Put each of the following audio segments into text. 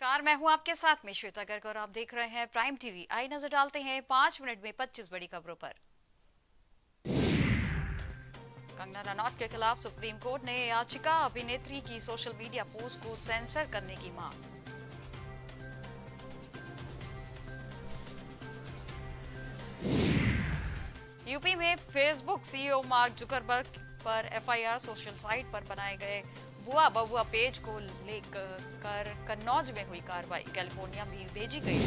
नमस्कार, मैं हूँ आपके साथ में श्वेता गर्ग और आप देख रहे हैं प्राइम टीवी। आई नज़र डालते हैं पाँच मिनट में पच्चीस बड़ी खबरों पर। कंगना रनौत के खिलाफ सुप्रीम कोर्ट ने याचिका अभिनेत्री की सोशल मीडिया पोस्ट को सेंसर करने की मांग। यूपी में फेसबुक सीईओ मार्क जुकरबर्ग पर एफआईआर सोशल साइट पर बनाए गए बुआ, बबुआ पेज को लेकर कन्नौज में हुई कार्रवाई। कैलिफ़ोर्निया में भेजी गई।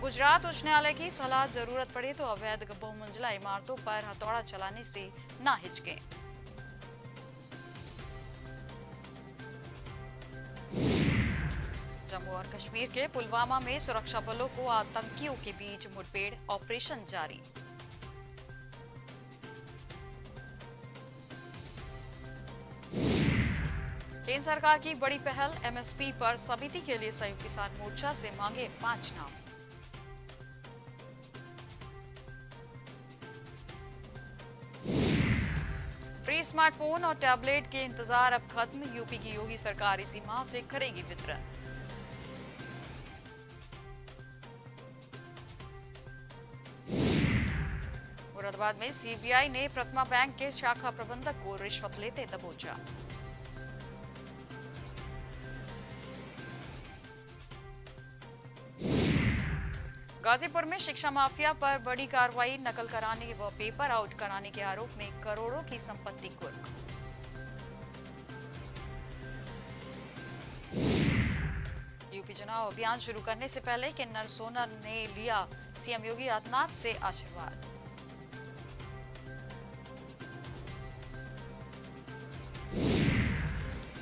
गुजरात उच्च न्यायालय की सलाह, ज़रूरत पड़े तो अवैध बहुमंजिला इमारतों पर हथौड़ा चलाने से ना हिचके। जम्मू और कश्मीर के पुलवामा में सुरक्षा बलों को आतंकियों के बीच मुठभेड़, ऑपरेशन जारी। केंद्र सरकार की बड़ी पहल एमएसपी पर समिति के लिए संयुक्त किसान मोर्चा से मांगे पाँच नाम। फ्री स्मार्टफ़ोन और टैबलेट के इंतज़ार अब खत्म, यूपी की योगी सरकार इसी माह से करेगी वितरण। मुरादाबाद में सीबीआई ने प्रतिमा बैंक के शाखा प्रबंधक को रिश्वत लेते दबोचा। गाजीपुर में शिक्षा माफिया पर बड़ी कार्रवाई, नकल कराने व पेपर आउट कराने के आरोप में करोड़ों की संपत्ति कुर्क। यूपी चुनाव अभियान शुरू करने से पहले किन्नर सोनर ने लिया सीएम योगी आदित्यनाथ से आशीर्वाद।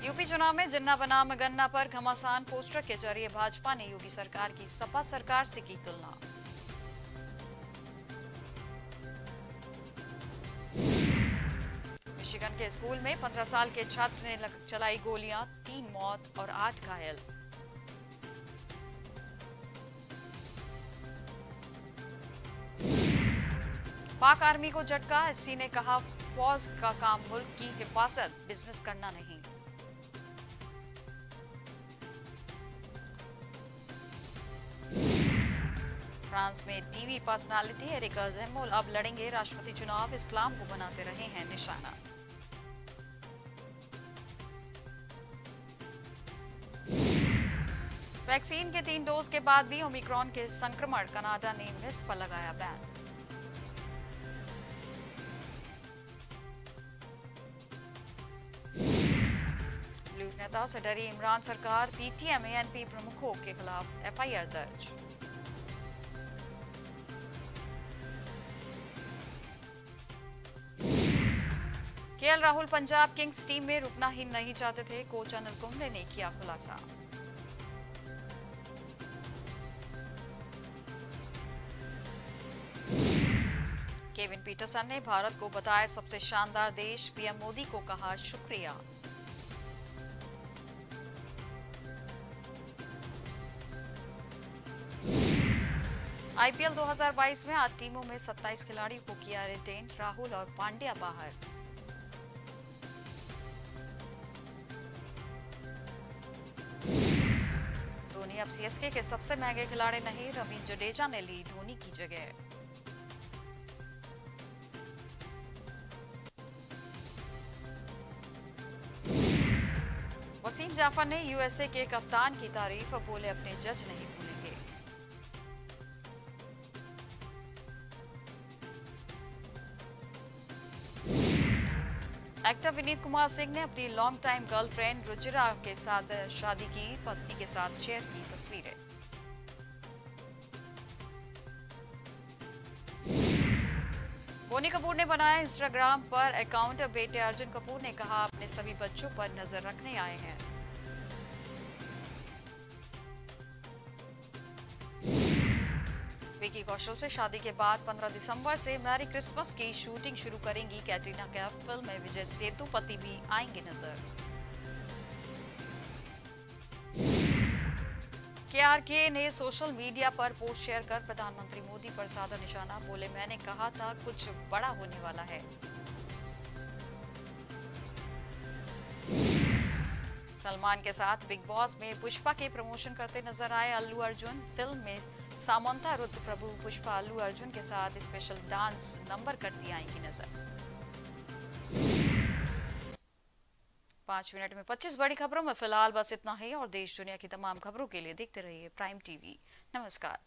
यूपी चुनाव में जिन्ना बनाम गन्ना पर घमासान पोस्टर के ज़रिए भाजपा ने योगी सरकार की सपा सरकार से की तुलना। मिशिगन के स्कूल में 15 साल के छात्र ने चलाई गोलियाँ, तीन मौत और आठ घायल। पाक आर्मी को झटका, एससी ने कहा फौज का काम मुल्क की हिफाजत, बिज़नेस करना नहीं। फ्रांस में टीवी पर्सनालिटी, एरिका जेमोल अब लड़ेंगे राष्ट्रपति चुनाव, इस्लाम को बनाते रहे हैं निशाना। वैक्सीन के तीन डोज के बाद भी ओमिक्रॉन के संक्रमण, कनाडा ने मिस पर लगाया बैन। नेताओं से डरी इमरान सरकार पीटीएम एएनपी प्रमुखों के खिलाफ एफआईआर दर्ज। KL Rahul, Punjab Kings team में रुकना ही नहीं चाहते थे, कोच अनिल कुंबले ने किया खुलासा। केविन पीटरसन ने भारत को बताया सबसे शानदार देश, पीएम मोदी को कहा शुक्रिया। आईपीएल 2022 में आठ टीमों में 27 खिलाड़ियों को किया रिटेन, राहुल और पांड्या बाहर। धोनी अब सीएसके के सबसे महँगे खिलाड़ी नहीं रवीन जडेजा ने ली धोनी की जगह। वसीम जाफ़र ने यूएसए के कप्तान की तारीफ़, बोले अपने जज नहीं भूलेंगे। एक्टर विनीत कुमार सिंह ने अपनी लॉन्ग टाइम गर्लफ्रेंड रुचिरा के साथ शादी की, पत्नी के साथ शेयर की तस्वीरें। बोनी कपूर ने बनाया इंस्टाग्राम पर अकाउंट बेटे अर्जुन कपूर ने कहा, अपने सभी बच्चों पर नज़र रखने आए हैं। विकी कौशल से शादी के बाद 15 दिसंबर से मैरी क्रिसमस की शूटिंग शुरू करेंगी। कैटरीना कैफ फ़िल्म में विजय सेतुपति भी आएँगे नज़र। केआरके ने सोशल मीडिया पर पोस्ट शेयर कर प्रधानमंत्री मोदी पर साधा निशाना, बोले, मैंने कहा था कुछ बड़ा होने वाला है। सलमान के साथ बिग बॉस में पुष्पा के प्रमोशन करते नज़र आए अल्लू अर्जुन। फ़िल्म में सामंता रुद्र प्रभु पुष्पा, अल्लू अर्जुन के साथ स्पेशल डांस नंबर करती आएँगी नज़र। पाँच मिनट में पच्चीस बड़ी खबरों में फ़िलहाल बस इतना ही और देश दुनिया की तमाम खबरों के लिए देखते रहिए प्राइम टीवी। नमस्कार।